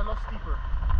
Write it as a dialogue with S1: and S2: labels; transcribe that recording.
S1: a lot steeper.